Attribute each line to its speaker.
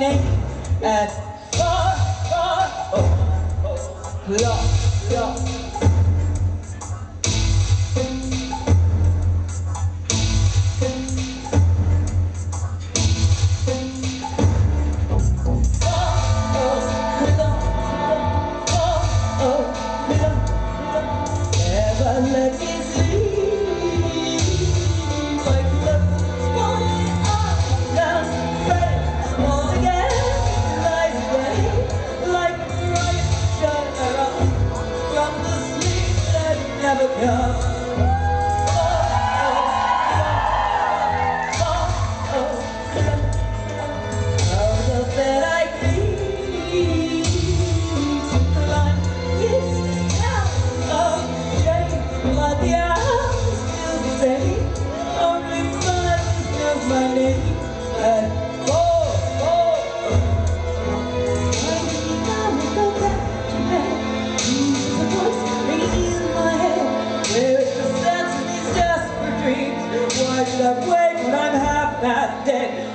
Speaker 1: money and yeah. the great run half past dead.